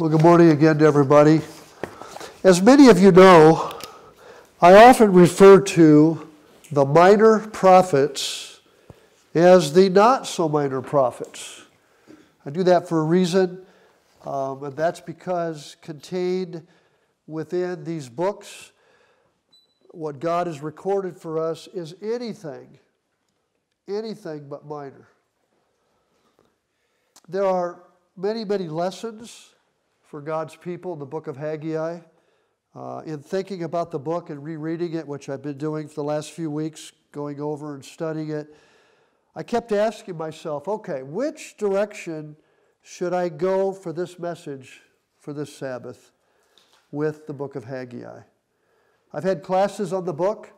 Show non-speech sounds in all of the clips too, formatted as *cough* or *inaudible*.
Well, good morning again to everybody. As many of you know, I often refer to the minor prophets as the not so minor prophets. I do that for a reason, um, and that's because contained within these books, what God has recorded for us is anything, anything but minor. There are many, many lessons for God's people the book of Haggai. Uh, in thinking about the book and rereading it, which I've been doing for the last few weeks, going over and studying it, I kept asking myself, okay, which direction should I go for this message for this Sabbath with the book of Haggai? I've had classes on the book,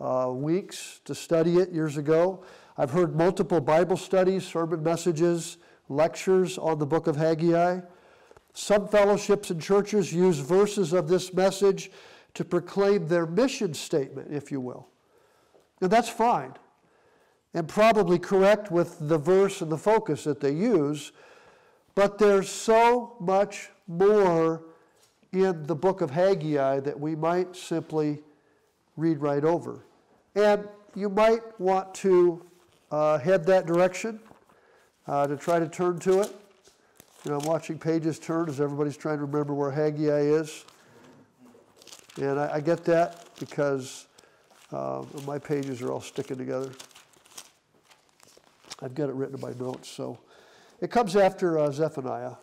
uh, weeks to study it years ago. I've heard multiple Bible studies, sermon messages, lectures on the book of Haggai. Some fellowships and churches use verses of this message to proclaim their mission statement, if you will. And that's fine, and probably correct with the verse and the focus that they use. But there's so much more in the book of Haggai that we might simply read right over. And you might want to uh, head that direction uh, to try to turn to it. You know, I'm watching pages turn as everybody's trying to remember where Haggai is. And I, I get that because uh, my pages are all sticking together. I've got it written in my notes. So it comes after uh, Zephaniah.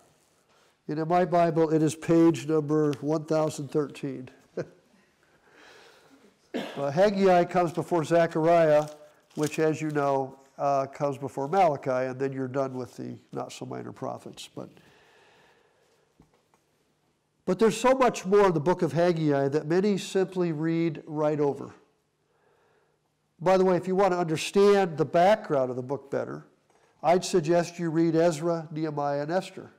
And in my Bible, it is page number 1013. uh, *laughs* Haggai comes before Zechariah, which, as you know, uh, comes before Malachi, and then you're done with the not so minor prophets. But, but there's so much more in the book of Haggai that many simply read right over. By the way, if you want to understand the background of the book better, I'd suggest you read Ezra, Nehemiah, and Esther,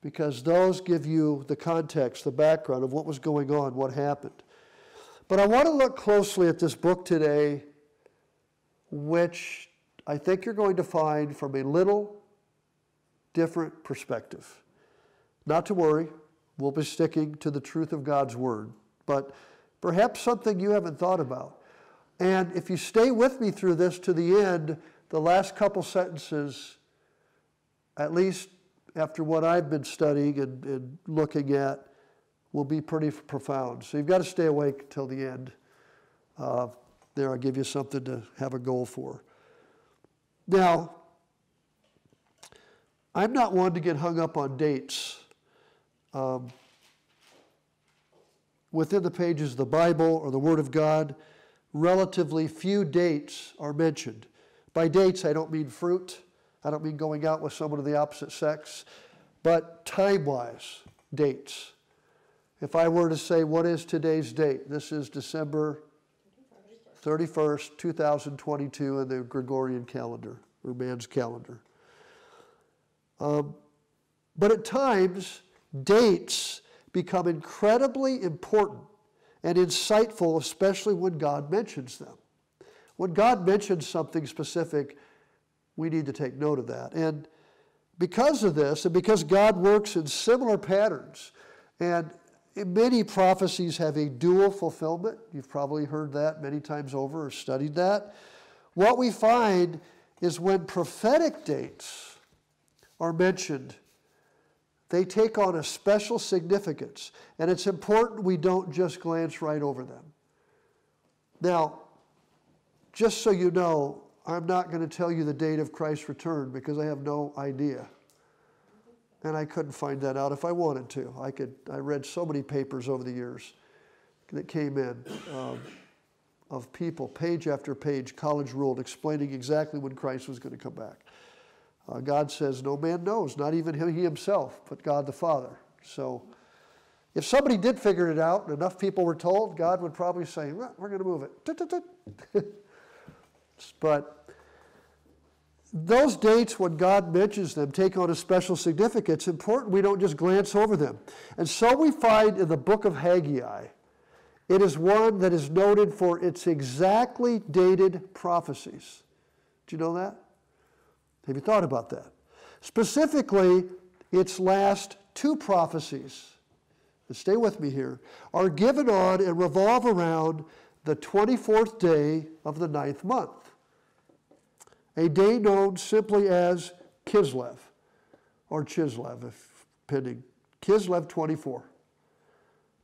because those give you the context, the background of what was going on, what happened. But I want to look closely at this book today which I think you're going to find from a little different perspective. Not to worry, we'll be sticking to the truth of God's Word, but perhaps something you haven't thought about. And if you stay with me through this to the end, the last couple sentences, at least after what I've been studying and, and looking at, will be pretty profound. So you've got to stay awake till the end. Uh, there, I'll give you something to have a goal for. Now, I'm not one to get hung up on dates. Um, within the pages of the Bible or the Word of God, relatively few dates are mentioned. By dates, I don't mean fruit, I don't mean going out with someone of the opposite sex, but time wise, dates. If I were to say, What is today's date? This is December 31st, 2022 in the Gregorian calendar, or man's calendar. Um, but at times, dates become incredibly important and insightful, especially when God mentions them. When God mentions something specific, we need to take note of that. And because of this, and because God works in similar patterns, and Many prophecies have a dual fulfillment. You've probably heard that many times over or studied that. What we find is when prophetic dates are mentioned, they take on a special significance, and it's important we don't just glance right over them. Now, just so you know, I'm not going to tell you the date of Christ's return because I have no idea. And I couldn't find that out if I wanted to. I could. I read so many papers over the years that came in um, of people, page after page, college ruled, explaining exactly when Christ was going to come back. Uh, God says no man knows, not even him, he himself, but God the Father. So if somebody did figure it out and enough people were told, God would probably say, well, we're going to move it. *laughs* but those dates, when God mentions them, take on a special significance. Important we don't just glance over them. And so we find in the book of Haggai, it is one that is noted for its exactly dated prophecies. Do you know that? Have you thought about that? Specifically, its last two prophecies, and stay with me here, are given on and revolve around the 24th day of the ninth month, a day known simply as Kislev, or Chislev, if pending. Kislev 24.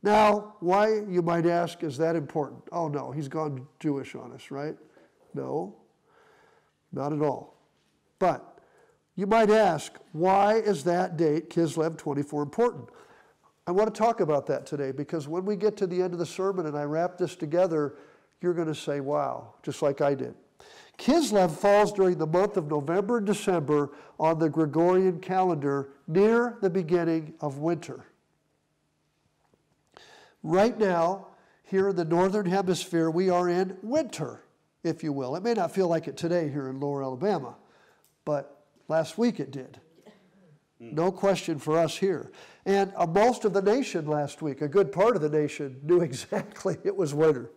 Now, why, you might ask, is that important? Oh, no, he's gone Jewish on us, right? No, not at all. But you might ask, why is that date, Kislev 24, important? I want to talk about that today because when we get to the end of the sermon and I wrap this together, you're going to say, wow, just like I did. Kislev falls during the month of November and December on the Gregorian calendar near the beginning of winter. Right now, here in the northern hemisphere, we are in winter, if you will. It may not feel like it today here in lower Alabama, but last week it did. No question for us here. And most of the nation last week, a good part of the nation, knew *laughs* exactly it was winter.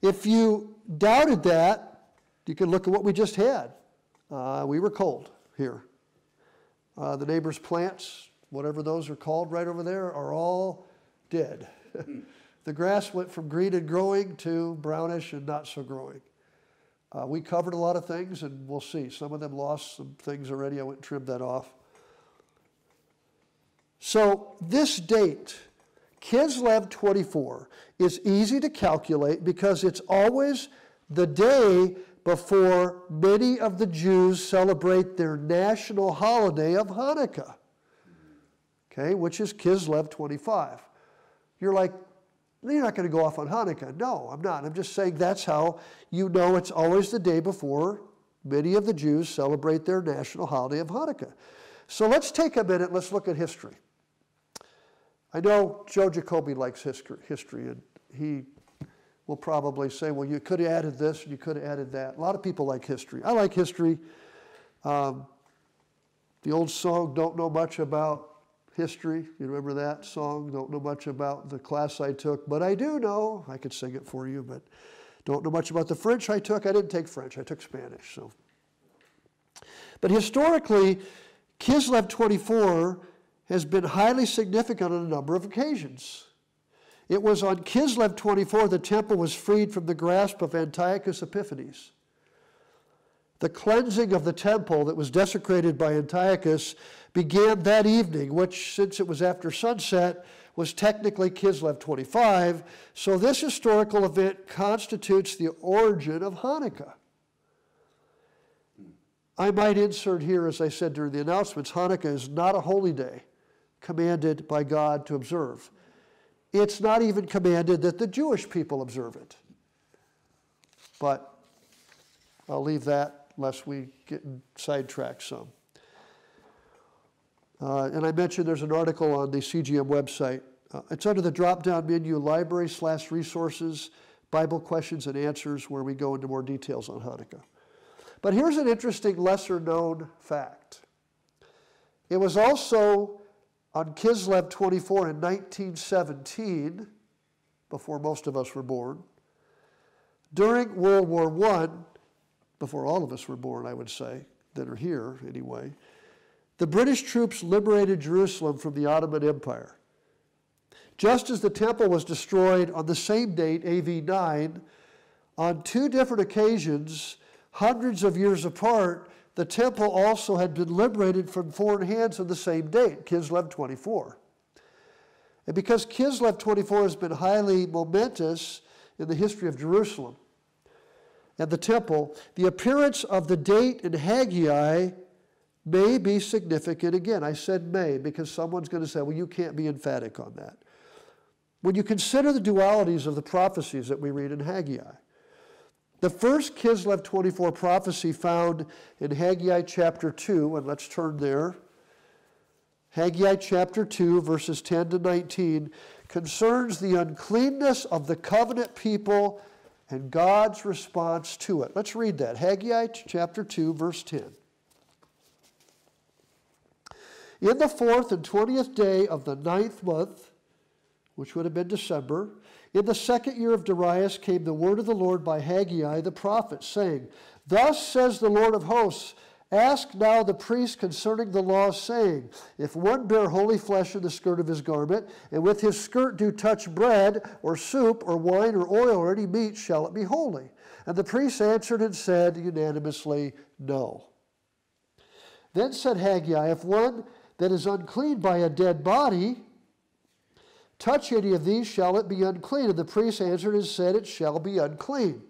If you doubted that, you can look at what we just had. Uh, we were cold here. Uh, the neighbors' plants, whatever those are called right over there, are all dead. *laughs* the grass went from green and growing to brownish and not so growing. Uh, we covered a lot of things, and we'll see. Some of them lost some things already. I went and trimmed that off. So, this date, Kislev 24, is easy to calculate because it's always the day before many of the Jews celebrate their national holiday of Hanukkah, okay, which is Kislev 25. You're like, you're not going to go off on Hanukkah. No, I'm not. I'm just saying that's how you know it's always the day before many of the Jews celebrate their national holiday of Hanukkah. So let's take a minute, let's look at history. I know Joe Jacoby likes history, history, and he will probably say, well, you could have added this and you could have added that. A lot of people like history. I like history. Um, the old song, Don't Know Much About history. You remember that song? Don't know much about the class I took, but I do know. I could sing it for you, but don't know much about the French I took. I didn't take French, I took Spanish. So, But historically, Kislev 24 has been highly significant on a number of occasions. It was on Kislev 24 the temple was freed from the grasp of Antiochus Epiphanes. The cleansing of the temple that was desecrated by Antiochus began that evening, which, since it was after sunset, was technically Kislev 25. So this historical event constitutes the origin of Hanukkah. I might insert here, as I said during the announcements, Hanukkah is not a holy day commanded by God to observe. It's not even commanded that the Jewish people observe it. But I'll leave that lest we get sidetracked some. Uh, and I mentioned there's an article on the CGM website. Uh, it's under the drop down menu library slash resources, Bible questions and answers, where we go into more details on Hanukkah. But here's an interesting lesser known fact it was also on Kislev 24 in 1917, before most of us were born. During World War I, before all of us were born, I would say, that are here anyway, the British troops liberated Jerusalem from the Ottoman Empire. Just as the temple was destroyed on the same date, AV 9, on two different occasions, hundreds of years apart, the temple also had been liberated from foreign hands on the same date, Kislev 24. And because Kislev 24 has been highly momentous in the history of Jerusalem and the temple, the appearance of the date in Haggai may be significant again. I said may because someone's going to say, well, you can't be emphatic on that. When you consider the dualities of the prophecies that we read in Haggai, the first Kislev 24 prophecy found in Haggai chapter 2, and let's turn there. Haggai chapter 2, verses 10 to 19, concerns the uncleanness of the covenant people and God's response to it. Let's read that. Haggai chapter 2, verse 10. In the fourth and twentieth day of the ninth month, which would have been December, in the second year of Darius came the word of the Lord by Haggai the prophet, saying, Thus says the Lord of hosts, Ask now the priest concerning the law, saying, If one bear holy flesh in the skirt of his garment, and with his skirt do touch bread, or soup, or wine, or oil, or any meat, shall it be holy? And the priest answered and said unanimously, No. Then said Haggai, If one that is unclean by a dead body touch any of these, shall it be unclean? And the priest answered and said, It shall be unclean.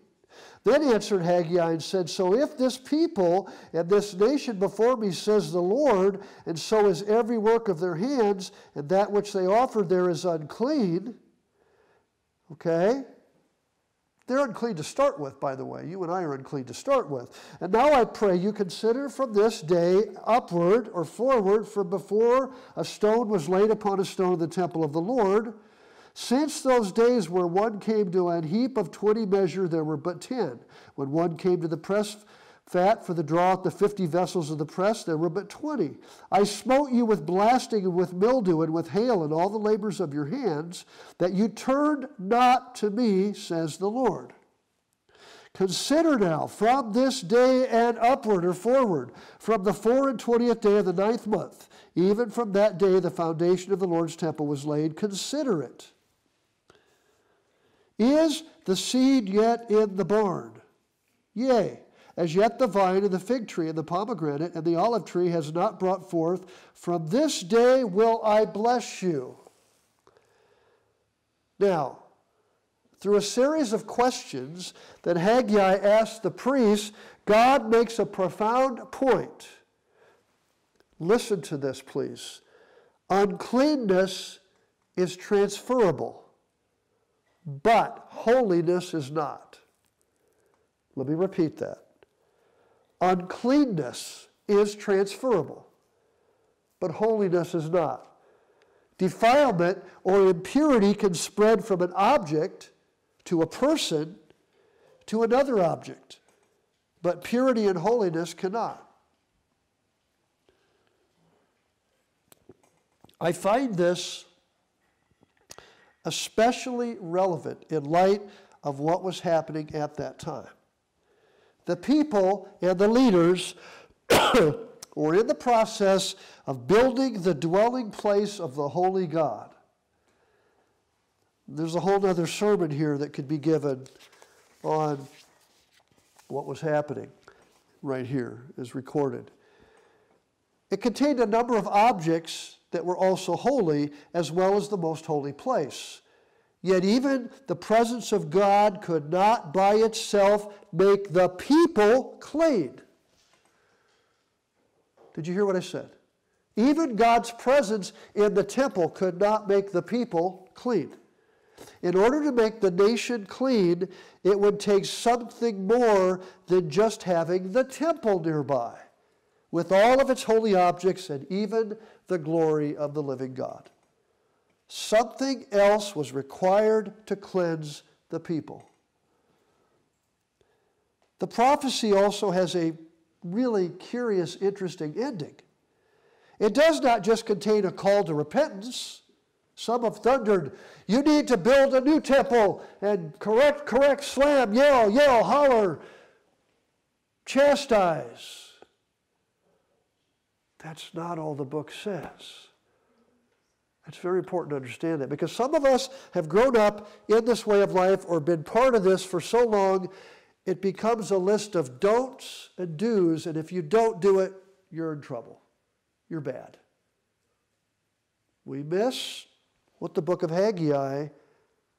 Then answered Haggai and said, So if this people and this nation before me, says the Lord, and so is every work of their hands, and that which they offer there is unclean, okay? They're unclean to start with, by the way. You and I are unclean to start with. And now I pray you consider from this day upward or forward from before a stone was laid upon a stone in the temple of the Lord since those days where one came to an heap of twenty measure, there were but ten. When one came to the press fat for the draw out the fifty vessels of the press, there were but twenty. I smote you with blasting and with mildew and with hail and all the labors of your hands, that you turned not to me, says the Lord. Consider now from this day and upward or forward, from the four and twentieth day of the ninth month, even from that day the foundation of the Lord's temple was laid, consider it. Is the seed yet in the barn? Yea, as yet the vine and the fig tree and the pomegranate and the olive tree has not brought forth. From this day will I bless you. Now, through a series of questions that Haggai asked the priests, God makes a profound point. Listen to this, please. Uncleanness is transferable but holiness is not. Let me repeat that. Uncleanness is transferable, but holiness is not. Defilement or impurity can spread from an object to a person to another object, but purity and holiness cannot. I find this especially relevant in light of what was happening at that time. The people and the leaders *coughs* were in the process of building the dwelling place of the holy God. There's a whole other sermon here that could be given on what was happening right here, is recorded. It contained a number of objects that were also holy, as well as the most holy place. Yet even the presence of God could not by itself make the people clean. Did you hear what I said? Even God's presence in the temple could not make the people clean. In order to make the nation clean, it would take something more than just having the temple nearby, with all of its holy objects and even the glory of the living God. Something else was required to cleanse the people. The prophecy also has a really curious, interesting ending. It does not just contain a call to repentance. Some have thundered, you need to build a new temple and correct, correct, slam, yell, yell, holler, chastise. That's not all the book says. It's very important to understand that because some of us have grown up in this way of life or been part of this for so long, it becomes a list of don'ts and do's, and if you don't do it, you're in trouble. You're bad. We miss what the book of Haggai,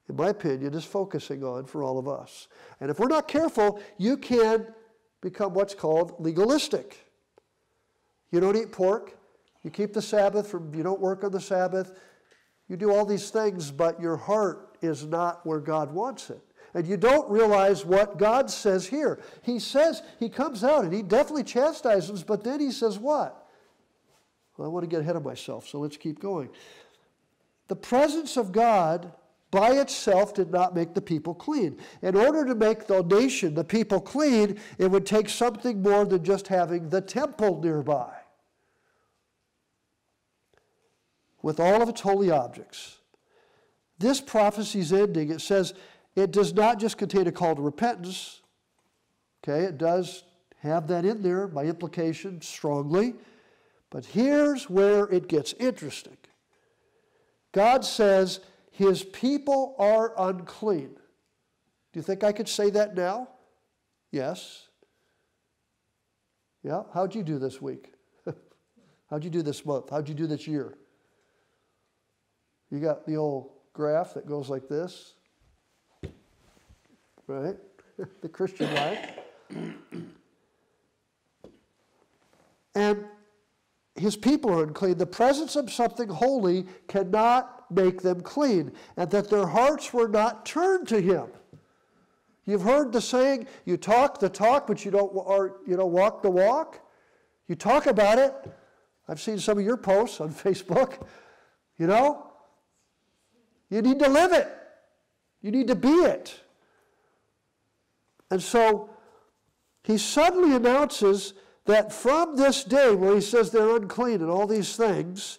in my opinion, is focusing on for all of us. And if we're not careful, you can become what's called legalistic. You don't eat pork. You keep the Sabbath from you don't work on the Sabbath. You do all these things, but your heart is not where God wants it. And you don't realize what God says here. He says, He comes out and He definitely chastises, but then He says, What? Well, I want to get ahead of myself, so let's keep going. The presence of God by itself did not make the people clean. In order to make the nation, the people clean, it would take something more than just having the temple nearby. With all of its holy objects. This prophecy's ending, it says it does not just contain a call to repentance, okay, it does have that in there by implication strongly. But here's where it gets interesting God says, His people are unclean. Do you think I could say that now? Yes. Yeah? How'd you do this week? *laughs* How'd you do this month? How'd you do this year? You got the old graph that goes like this, right? *laughs* the Christian life. And his people are unclean. The presence of something holy cannot make them clean, and that their hearts were not turned to him. You've heard the saying, you talk the talk, but you don't or you know walk the walk. You talk about it. I've seen some of your posts on *laughs* Facebook. You know, you need to live it. You need to be it. And so he suddenly announces that from this day, where he says they're unclean and all these things,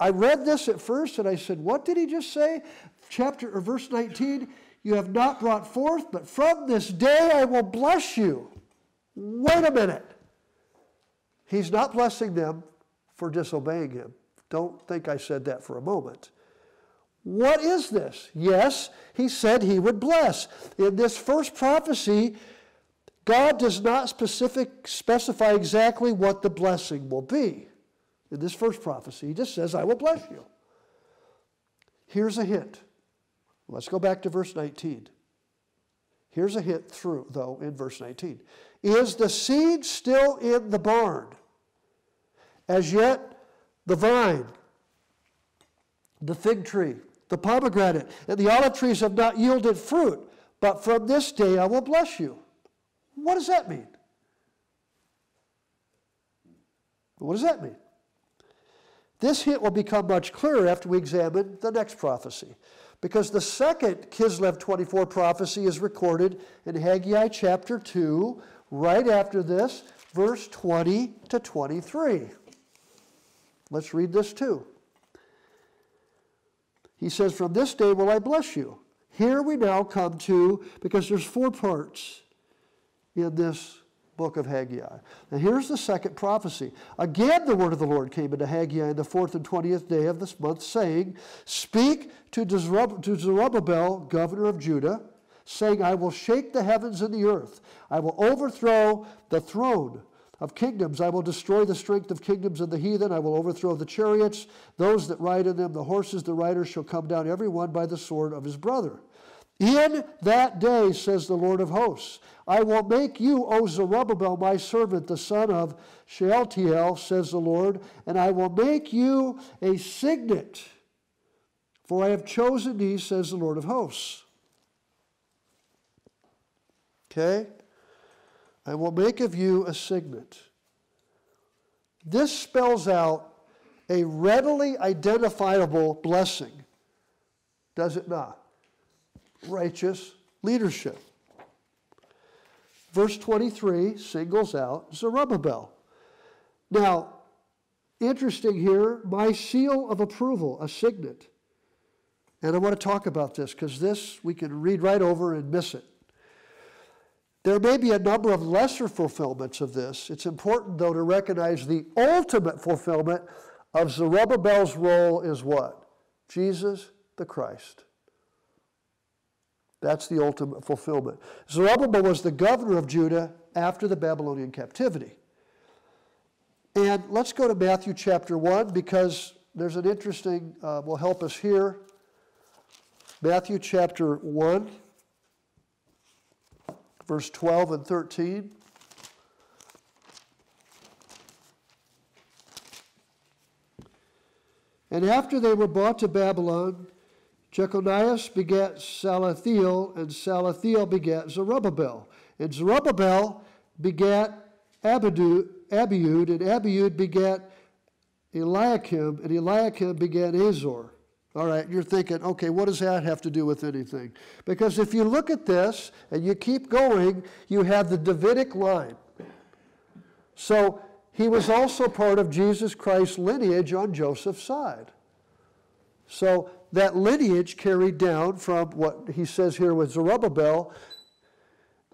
I read this at first and I said, What did he just say? Chapter or verse 19, you have not brought forth, but from this day I will bless you. Wait a minute. He's not blessing them for disobeying him. Don't think I said that for a moment. What is this? Yes, he said he would bless. In this first prophecy, God does not specific, specify exactly what the blessing will be. In this first prophecy, he just says, I will bless you. Here's a hint. Let's go back to verse 19. Here's a hint through, though, in verse 19. Is the seed still in the barn? As yet, the vine, the fig tree, the pomegranate, and the olive trees have not yielded fruit, but from this day I will bless you. What does that mean? What does that mean? This hint will become much clearer after we examine the next prophecy. Because the second Kislev 24 prophecy is recorded in Haggai chapter 2, right after this, verse 20 to 23. Let's read this too. He says, From this day will I bless you. Here we now come to, because there's four parts in this book of Haggai. Now here's the second prophecy. Again, the word of the Lord came into Haggai on the fourth and twentieth day of this month, saying, Speak to Zerubbabel, governor of Judah, saying, I will shake the heavens and the earth. I will overthrow the throne of kingdoms. I will destroy the strength of kingdoms of the heathen. I will overthrow the chariots, those that ride in them, the horses, the riders shall come down, every one by the sword of his brother. In that day, says the Lord of hosts, I will make you, O Zerubbabel, my servant, the son of Shealtiel, says the Lord, and I will make you a signet, for I have chosen thee, says the Lord of hosts. Okay? I will make of you a signet. This spells out a readily identifiable blessing, does it not? righteous leadership. Verse 23 singles out Zerubbabel. Now, interesting here, my seal of approval, a signet. And I want to talk about this because this we can read right over and miss it. There may be a number of lesser fulfillments of this. It's important, though, to recognize the ultimate fulfillment of Zerubbabel's role is what? Jesus the Christ. That's the ultimate fulfillment. Zerubbabel was the governor of Judah after the Babylonian captivity. And let's go to Matthew chapter 1 because there's an interesting, uh, will help us here. Matthew chapter 1, verse 12 and 13. And after they were brought to Babylon, Jeconias begat Salathiel, and Salathiel begat Zerubbabel. And Zerubbabel begat Abiud, and Abiud begat Eliakim, and Eliakim begat Azor. All right, you're thinking, okay, what does that have to do with anything? Because if you look at this and you keep going, you have the Davidic line. So he was also part of Jesus Christ's lineage on Joseph's side. So that lineage carried down from what he says here with Zerubbabel,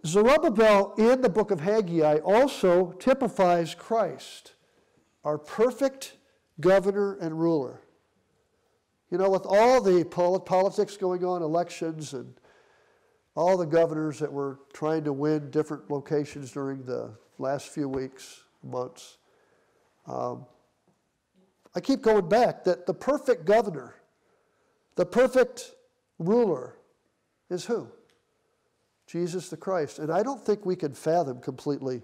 Zerubbabel in the book of Haggai also typifies Christ, our perfect governor and ruler. You know, with all the politics going on, elections, and all the governors that were trying to win different locations during the last few weeks, months, um, I keep going back that the perfect governor, the perfect ruler is who? Jesus the Christ. And I don't think we can fathom completely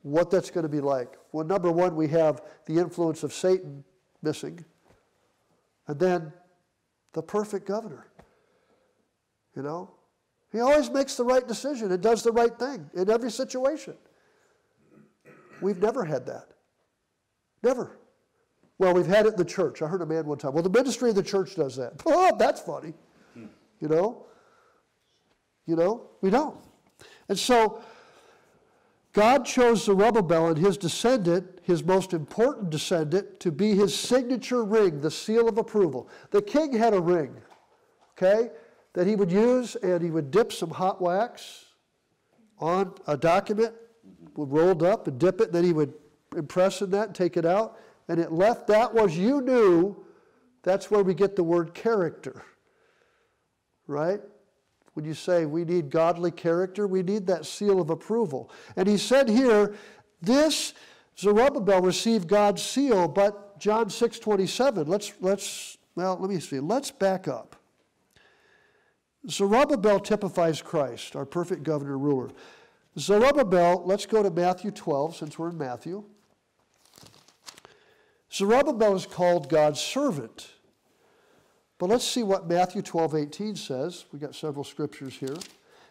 what that's going to be like. Well, number one, we have the influence of Satan missing, and then the perfect governor. You know? He always makes the right decision and does the right thing in every situation. We've never had that. Never. Well, we've had it in the church. I heard a man one time, well, the ministry of the church does that. *laughs* Oh, that's funny. You know? You know? We don't. And so, God chose Zerubbabel and his descendant, his most important descendant, to be his signature ring, the seal of approval. The king had a ring, okay, that he would use, and he would dip some hot wax on a document, would rolled up and dip it, and then he would impress in that take it out, and it left that was you knew. That's where we get the word character, right? When you say we need godly character, we need that seal of approval. And he said here, this Zerubbabel received God's seal, but John 6 27, let's, let's, well, let me see, let's back up. Zerubbabel typifies Christ, our perfect governor ruler. Zerubbabel, let's go to Matthew 12, since we're in Matthew. Zerubbabel is called God's servant. But let's see what Matthew 12, 18 says. We've got several scriptures here.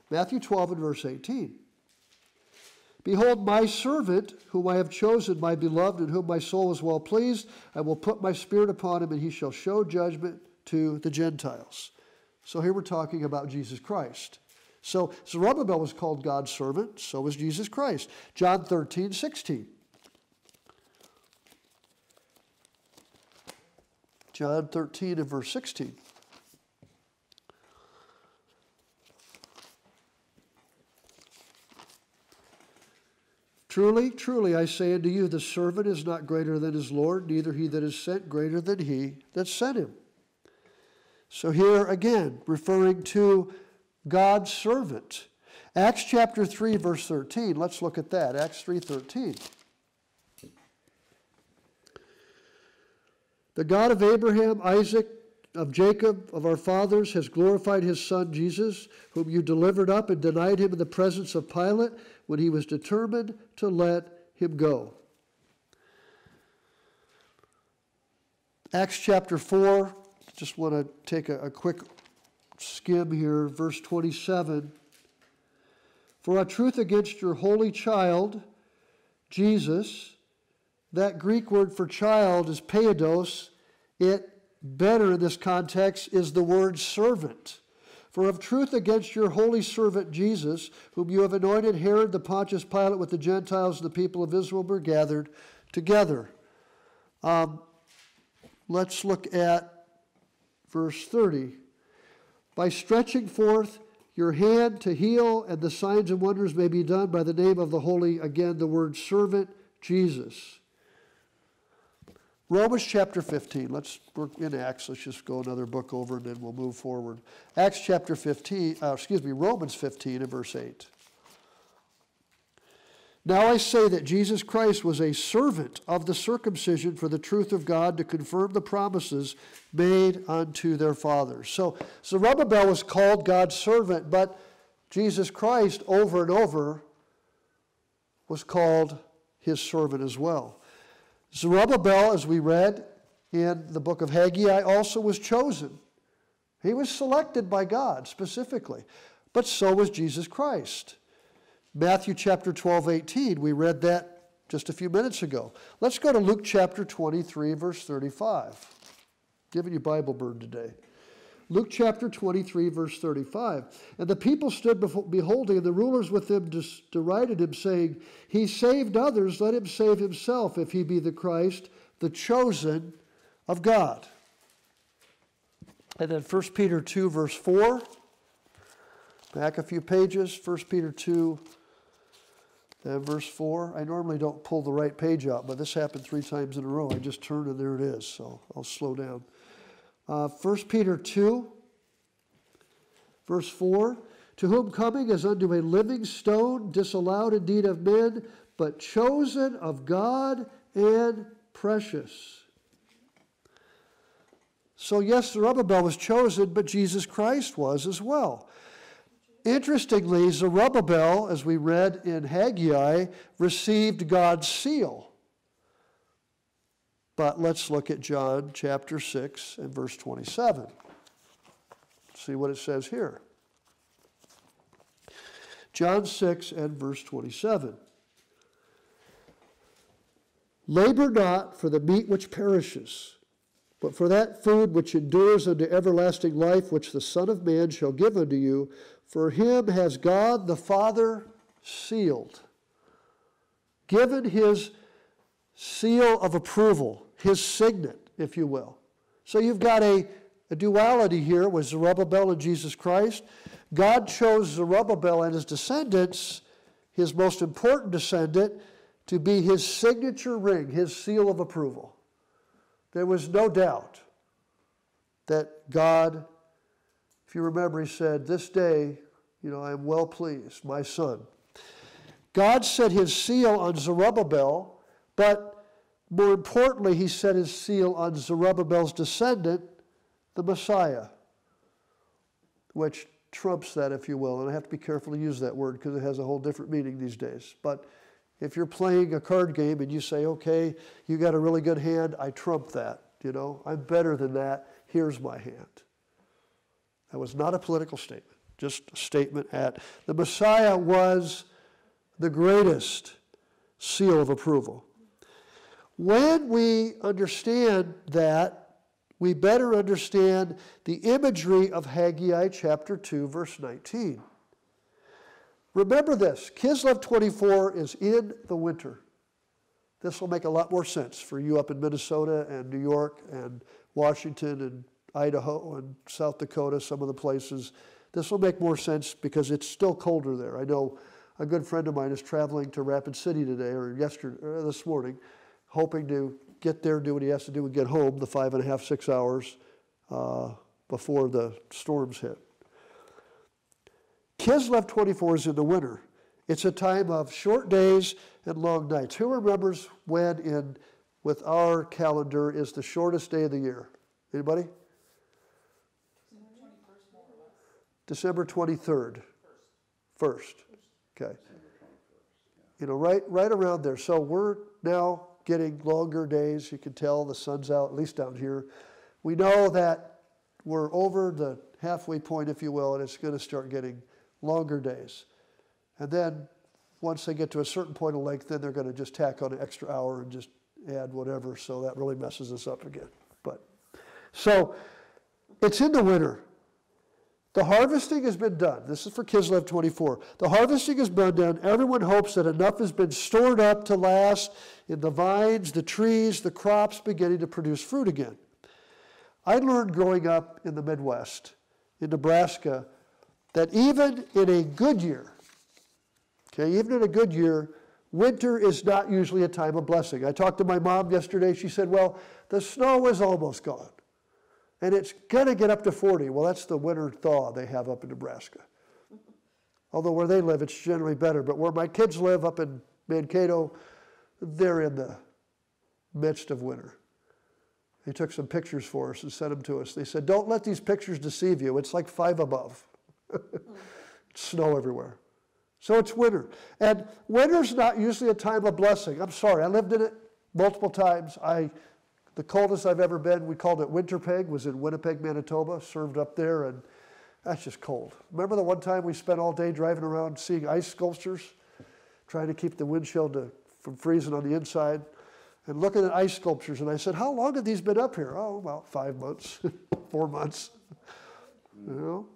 Matthew 12 and verse 18. Behold, my servant, whom I have chosen, my beloved, in whom my soul is well pleased, I will put my spirit upon him, and he shall show judgment to the Gentiles. So here we're talking about Jesus Christ. So Zerubbabel was called God's servant, so was Jesus Christ. John 13, 16. John 13 and verse 16. Truly, truly, I say unto you, the servant is not greater than his Lord, neither he that is sent greater than he that sent him. So, here again, referring to God's servant. Acts chapter 3, verse 13. Let's look at that. Acts 3 13. The God of Abraham, Isaac, of Jacob, of our fathers, has glorified his son Jesus, whom you delivered up and denied him in the presence of Pilate when he was determined to let him go. Acts chapter 4, just want to take a, a quick skim here, verse 27. For a truth against your holy child, Jesus, that Greek word for child is paidos. It better in this context is the word servant. For of truth against your holy servant Jesus, whom you have anointed, Herod the Pontius Pilate with the Gentiles and the people of Israel were gathered together. Um, let's look at verse 30. By stretching forth your hand to heal, and the signs and wonders may be done by the name of the holy, again, the word servant, Jesus. Romans chapter 15. Let's work in Acts. Let's just go another book over and then we'll move forward. Acts chapter 15, uh, excuse me, Romans 15 and verse 8. Now I say that Jesus Christ was a servant of the circumcision for the truth of God to confirm the promises made unto their fathers. So Zerubbabel was called God's servant, but Jesus Christ over and over was called his servant as well. Zerubbabel, as we read in the book of Haggai, also was chosen. He was selected by God specifically, but so was Jesus Christ. Matthew chapter 12, 18, we read that just a few minutes ago. Let's go to Luke chapter 23, verse 35. Giving you Bible bird today. Luke chapter 23, verse 35. And the people stood beholding, and the rulers with them derided him, saying, He saved others, let him save himself, if he be the Christ, the chosen of God. And then 1 Peter 2, verse 4. Back a few pages, 1 Peter 2 and verse 4. I normally don't pull the right page out, but this happened three times in a row. I just turned and there it is, so I'll slow down. Uh, 1 Peter 2, verse 4 To whom coming as unto a living stone, disallowed indeed of men, but chosen of God and precious. So, yes, Zerubbabel was chosen, but Jesus Christ was as well. Interestingly, Zerubbabel, as we read in Haggai, received God's seal. But let's look at John chapter 6 and verse 27. See what it says here. John 6 and verse 27. Labor not for the meat which perishes, but for that food which endures unto everlasting life, which the Son of Man shall give unto you, for him has God the Father sealed, given his seal of approval, his signet, if you will. So you've got a, a duality here with Zerubbabel and Jesus Christ. God chose Zerubbabel and his descendants, his most important descendant, to be his signature ring, his seal of approval. There was no doubt that God, if you remember, he said, This day, you know, I am well pleased, my son. God set his seal on Zerubbabel, but more importantly, he set his seal on Zerubbabel's descendant, the Messiah, which trumps that, if you will. And I have to be careful to use that word because it has a whole different meaning these days. But if you're playing a card game and you say, okay, you got a really good hand, I trump that. You know, I'm better than that. Here's my hand. That was not a political statement, just a statement at the Messiah was the greatest seal of approval. When we understand that, we better understand the imagery of Haggai chapter 2, verse 19. Remember this Kislev 24 is in the winter. This will make a lot more sense for you up in Minnesota and New York and Washington and Idaho and South Dakota, some of the places. This will make more sense because it's still colder there. I know a good friend of mine is traveling to Rapid City today or yesterday, or this morning, hoping to get there, do what he has to do, and get home the five and a half, six hours uh, before the storms hit. Kislev 24 is in the winter. It's a time of short days and long nights. Who remembers when in with our calendar is the shortest day of the year? Anybody? December 23rd. First. Okay. You know, right right around there. So we're now getting longer days. You can tell the sun's out, at least down here. We know that we're over the halfway point, if you will, and it's going to start getting longer days. And then once they get to a certain point of length, then they're going to just tack on an extra hour and just add whatever. So that really messes us up again. But so it's in the winter. The harvesting has been done. This is for Kislev 24. The harvesting has been done. Everyone hopes that enough has been stored up to last in the vines, the trees, the crops beginning to produce fruit again. I learned growing up in the Midwest, in Nebraska, that even in a good year, okay, even in a good year, winter is not usually a time of blessing. I talked to my mom yesterday. She said, Well, the snow is almost gone. And it's going to get up to 40. Well, that's the winter thaw they have up in Nebraska. Although where they live, it's generally better. But where my kids live up in Mankato, they're in the midst of winter. They took some pictures for us and sent them to us. They said, Don't let these pictures deceive you. It's like five above. *laughs* snow everywhere. So it's winter. And winter's not usually a time of blessing. I'm sorry, I lived in it multiple times. I, the coldest I've ever been, we called it Winterpeg, was in Winnipeg, Manitoba, served up there, and that's just cold. Remember the one time we spent all day driving around seeing ice sculptures, trying to keep the windshield to, from freezing on the inside, and looking at ice sculptures, and I said, how long have these been up here? Oh, about five months, *laughs* four months. You know?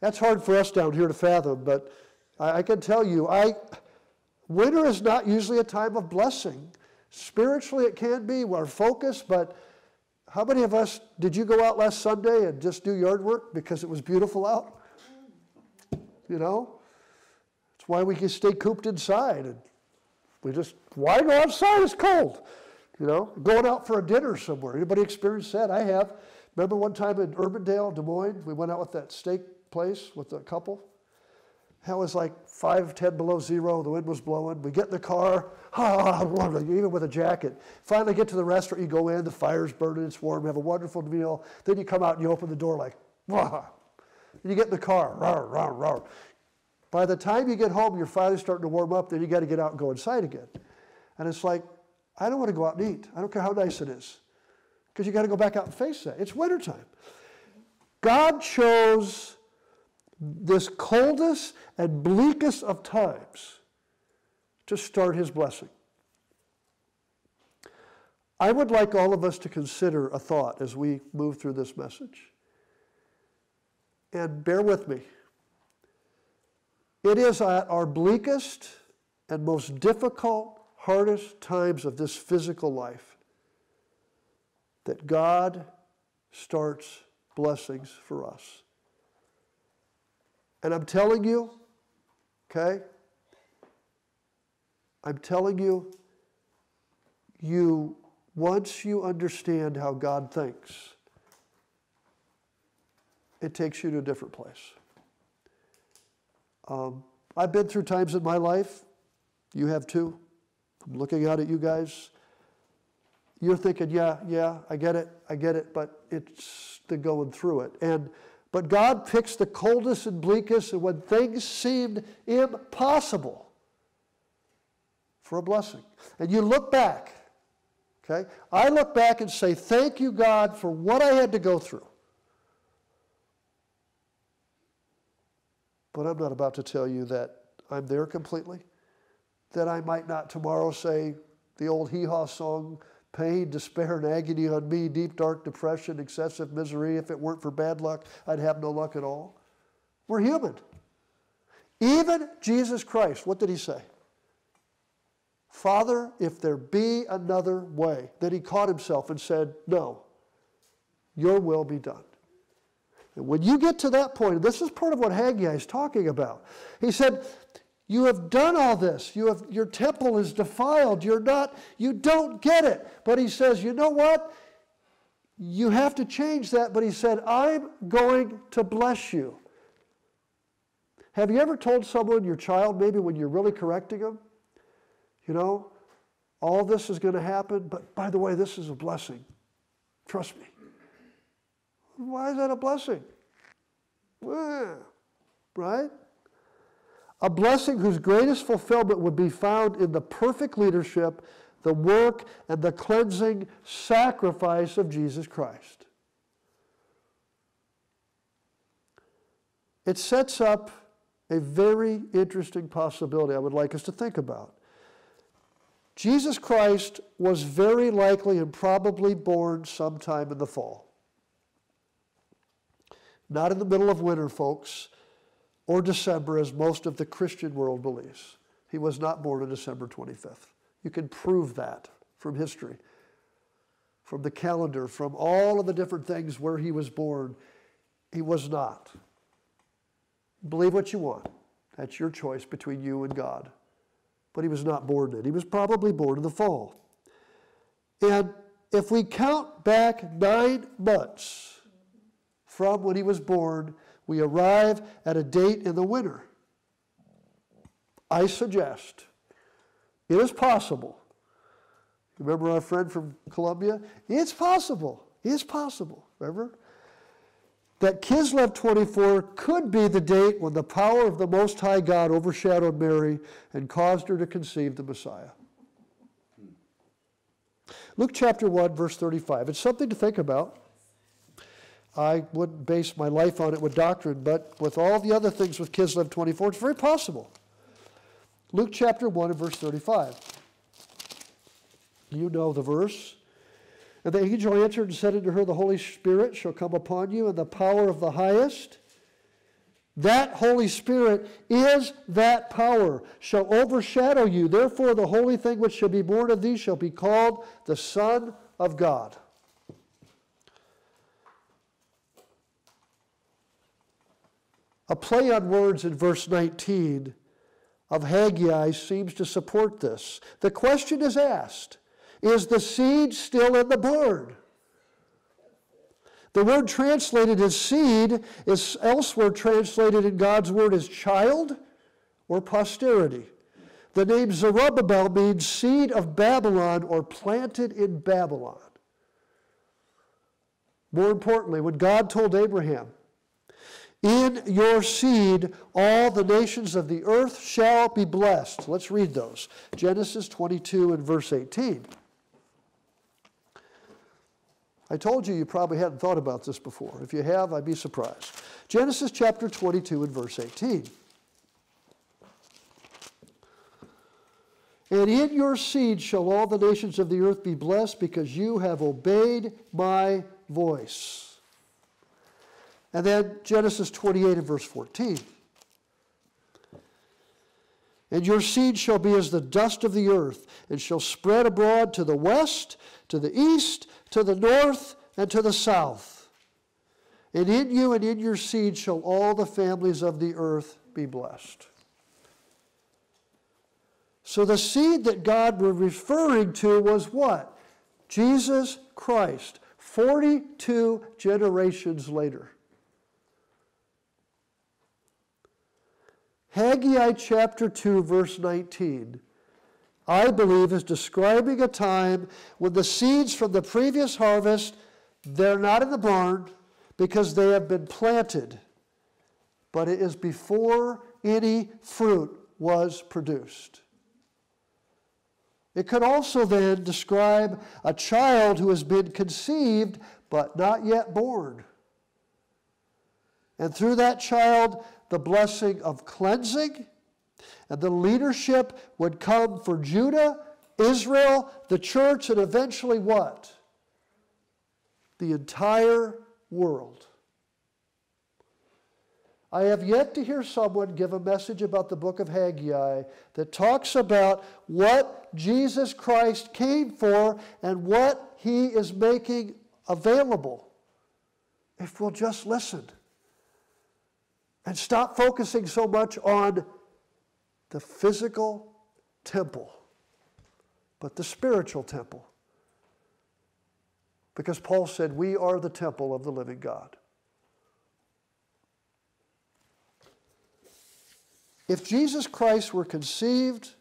That's hard for us down here to fathom, but I, I can tell you, I, winter is not usually a time of blessing. Spiritually, it can be our focus, but how many of us did you go out last Sunday and just do yard work because it was beautiful out? you know? That's why we can stay cooped inside. And we just, why go outside? It's cold. You know, going out for a dinner somewhere. Anybody experienced that? I have. Remember one time in Urbandale, Des Moines, we went out with that steak place with a couple? It was like five, ten below zero. The wind was blowing. We get in the car, *laughs* even with a jacket. Finally get to the restaurant. You go in, the fire's burning, it's warm. You have a wonderful meal. Then you come out and you open the door like, *laughs* Wah. You get in the car. By the time you get home, you're finally starting to warm up. Then you got to get out and go inside again. And it's like, I don't want to go out and eat. I don't care how nice it is. Because you got to go back out and face that. It's wintertime. God chose this coldest and bleakest of times to start his blessing. I would like all of us to consider a thought as we move through this message. And bear with me. It is at our bleakest and most difficult, hardest times of this physical life that God starts blessings for us. And I'm telling you, okay, I'm telling you, you, once you understand how God thinks, it takes you to a different place. Um, I've been through times in my life, you have too. I'm looking out at you guys. You're thinking, yeah, yeah, I get it, I get it, but it's the going through it. And but God picks the coldest and bleakest, and when things seemed impossible, for a blessing. And you look back, okay? I look back and say, Thank you, God, for what I had to go through. But I'm not about to tell you that I'm there completely, that I might not tomorrow say the old hee haw song, pain, despair, and agony on me, deep, dark depression, excessive misery. If it weren't for bad luck, I'd have no luck at all. We're human. Even Jesus Christ, what did he say? Father, if there be another way. Then he caught himself and said, No, your will be done. And when you get to that point, and this is part of what Haggai is talking about, he said, you have done all this. You have, your temple is defiled. You're not, you don't get it. But he says, you know what? You have to change that. But he said, I'm going to bless you. Have you ever told someone, your child, maybe when you're really correcting them, you know, all this is going to happen, but by the way, this is a blessing. Trust me. Why is that a blessing? Right? A blessing whose greatest fulfillment would be found in the perfect leadership, the work, and the cleansing sacrifice of Jesus Christ. It sets up a very interesting possibility I would like us to think about. Jesus Christ was very likely and probably born sometime in the fall. Not in the middle of winter, folks or December, as most of the Christian world believes. He was not born on December 25th. You can prove that from history, from the calendar, from all of the different things where he was born. He was not. Believe what you want. That's your choice between you and God. But he was not born then. He was probably born in the fall. And if we count back nine months from when he was born, we arrive at a date in the winter. I suggest it is possible. Remember our friend from Colombia? It's possible. It's possible. Remember? That Kislev 24 could be the date when the power of the Most High God overshadowed Mary and caused her to conceive the Messiah. Luke chapter 1, verse 35. It's something to think about. I wouldn't base my life on it with doctrine, but with all the other things with Kislev 24, it's very possible. Luke chapter 1 and verse 35. You know the verse. And the angel answered and said unto her, The Holy Spirit shall come upon you, and the power of the highest. That Holy Spirit is that power, shall overshadow you. Therefore, the holy thing which shall be born of thee shall be called the Son of God. A play on words in verse 19 of Haggai seems to support this. The question is asked Is the seed still in the barn? The word translated as seed is elsewhere translated in God's word as child or posterity. The name Zerubbabel means seed of Babylon or planted in Babylon. More importantly, when God told Abraham, In your seed all the nations of the earth shall be blessed. Let's read those. Genesis 22 and verse 18. I told you you probably hadn't thought about this before. If you have, I'd be surprised. Genesis chapter 22 and verse 18. And in your seed shall all the nations of the earth be blessed because you have obeyed my voice. And then Genesis 28 and verse 14. And your seed shall be as the dust of the earth, and shall spread abroad to the west, to the east, to the north, and to the south. And in you and in your seed shall all the families of the earth be blessed. So the seed that God was referring to was what? Jesus Christ, 42 generations later. Haggai chapter 2, verse 19, I believe is describing a time when the seeds from the previous harvest, they're not in the barn because they have been planted, but it is before any fruit was produced. It could also then describe a child who has been conceived but not yet born. And through that child, the blessing of cleansing and the leadership would come for Judah, Israel, the church, and eventually what? The entire world. I have yet to hear someone give a message about the book of Haggai that talks about what Jesus Christ came for and what he is making available if we'll just listen and stop focusing so much on the physical temple, but the spiritual temple. Because Paul said, We are the temple of the living God. If Jesus Christ were conceived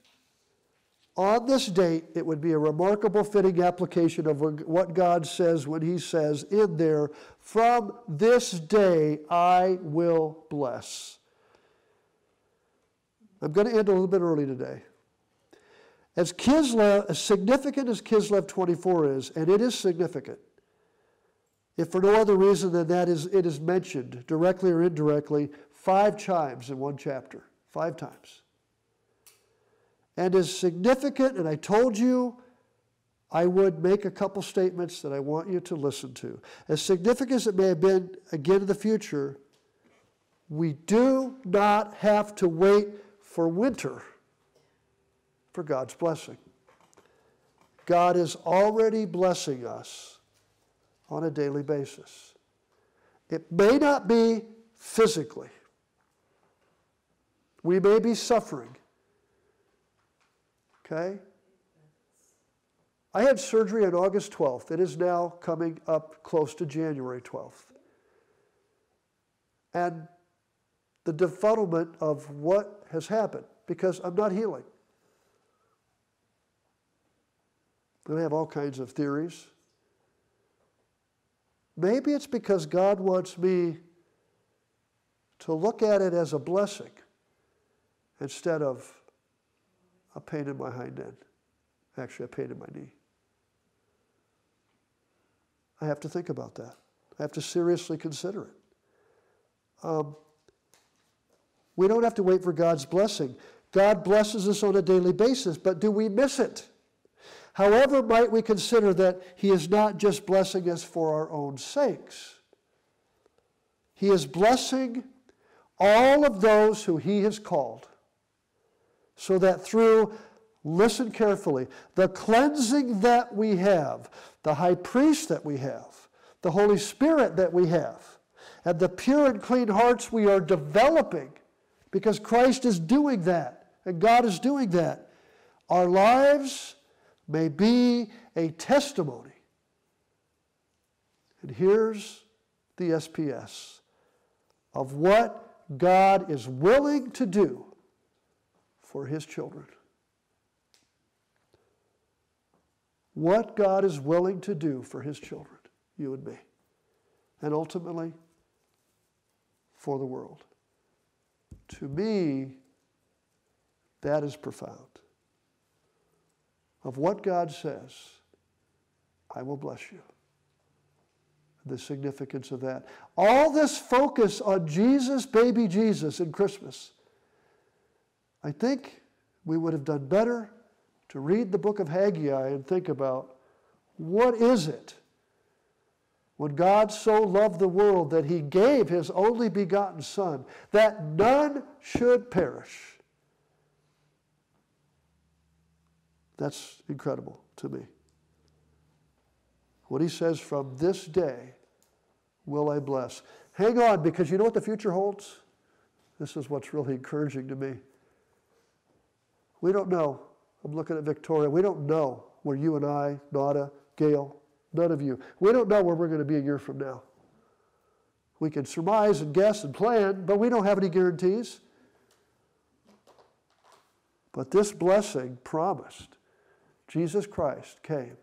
on this date, it would be a remarkable fitting application of what God says when He says in there, From this day I will bless. I'm going to end a little bit early today. As Kislev, as significant as Kislev 24 is, and it is significant, if for no other reason than that is it is mentioned directly or indirectly five times in one chapter. Five times. And as significant, and I told you I would make a couple statements that I want you to listen to. As significant as it may have been again in the future, we do not have to wait for winter for God's blessing. God is already blessing us on a daily basis. It may not be physically, we may be suffering. Okay? I had surgery on August 12th. It is now coming up close to January 12th. And the defuddlement of what has happened, because I'm not healing. I have all kinds of theories. Maybe it's because God wants me to look at it as a blessing instead of a pain in my hind end. Actually, a pain in my knee. I have to think about that. I have to seriously consider it. Um, we don't have to wait for God's blessing. God blesses us on a daily basis, but do we miss it? However, might we consider that He is not just blessing us for our own sakes, He is blessing all of those who He has called so that through, listen carefully, the cleansing that we have, the high priest that we have, the Holy Spirit that we have, And the pure and clean hearts we are developing because Christ is doing that and God is doing that. Our lives may be a testimony. And here's the SPS of what God is willing to do for his children. What God is willing to do for his children, you and me, and ultimately for the world. To me, that is profound. Of what God says, I will bless you. The significance of that. All this focus on Jesus, baby Jesus, in Christmas. I think we would have done better to read the book of Haggai and think about what is it when God so loved the world that he gave his only begotten Son, that none should perish. That's incredible to me. What he says, from this day will I bless. Hang on, because you know what the future holds? This is what's really encouraging to me. We don't know. I'm looking at Victoria. We don't know where you and I, Nada, Gail, None of you. We don't know where we're going to be a year from now. We can surmise and guess and plan, but we don't have any guarantees. But this blessing promised, Jesus Christ came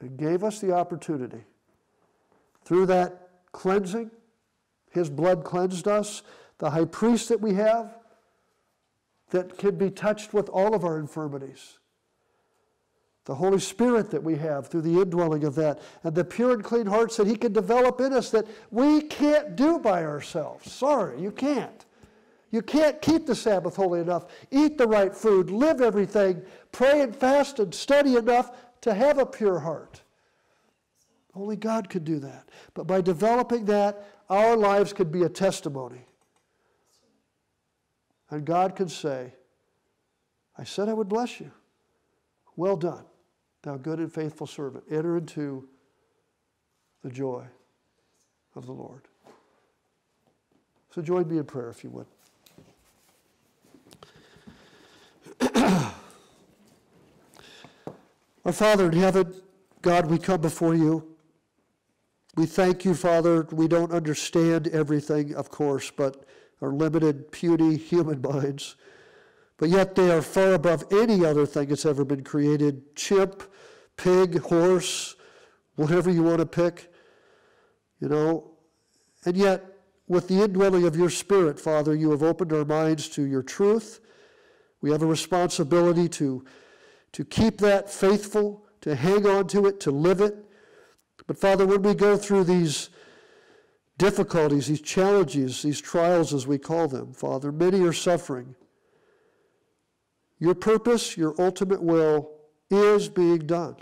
and gave us the opportunity through that cleansing. His blood cleansed us. The high priest that we have that can be touched with all of our infirmities the Holy Spirit that we have through the indwelling of that, and the pure and clean hearts that He can develop in us that we can't do by ourselves. Sorry, you can't. You can't keep the Sabbath holy enough, eat the right food, live everything, pray and fast and study enough to have a pure heart. Only God could do that. But by developing that, our lives could be a testimony. And God could say, I said I would bless you. Well done thou good and faithful servant, enter into the joy of the Lord. So join me in prayer if you would. *clears throat* Our Father in heaven, God, we come before you. We thank you, Father. We don't understand everything, of course, but our limited, puny *laughs* human minds. But yet they are far above any other thing that's ever been created chimp, pig, horse, whatever you want to pick, you know. And yet, with the indwelling of your Spirit, Father, you have opened our minds to your truth. We have a responsibility to, to keep that faithful, to hang on to it, to live it. But Father, when we go through these difficulties, these challenges, these trials as we call them, Father, many are suffering. Your purpose, your ultimate will is being done.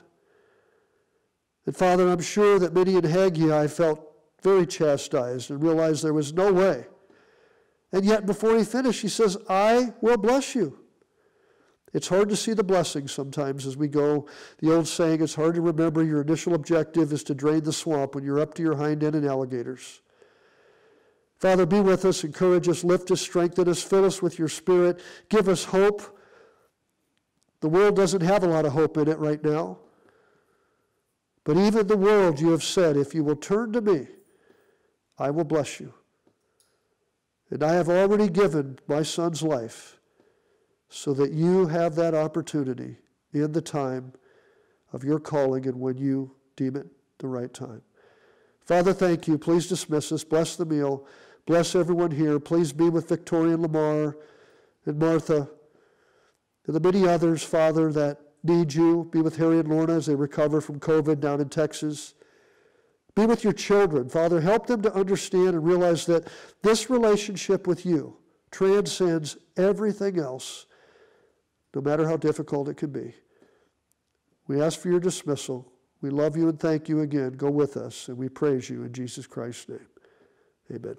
And Father, I'm sure that many in Haggai felt very chastised and realized there was no way. And yet, before he finished, he says, I will bless you. It's hard to see the blessings sometimes as we go. The old saying, it's hard to remember your initial objective is to drain the swamp when you're up to your hind end in alligators. Father, be with us, encourage us, lift us, strengthen us, fill us with your spirit, give us hope the world doesn't have a lot of hope in it right now. But even the world, you have said, if you will turn to me, I will bless you. And I have already given my son's life so that you have that opportunity in the time of your calling and when you deem it the right time. Father, thank you. Please dismiss us. Bless the meal. Bless everyone here. Please be with Victoria and Lamar and Martha. To the many others, Father, that need you, be with Harry and Lorna as they recover from COVID down in Texas. Be with your children. Father, help them to understand and realize that this relationship with you transcends everything else, no matter how difficult it can be. We ask for your dismissal. We love you and thank you again. Go with us, and we praise you in Jesus Christ's name. Amen.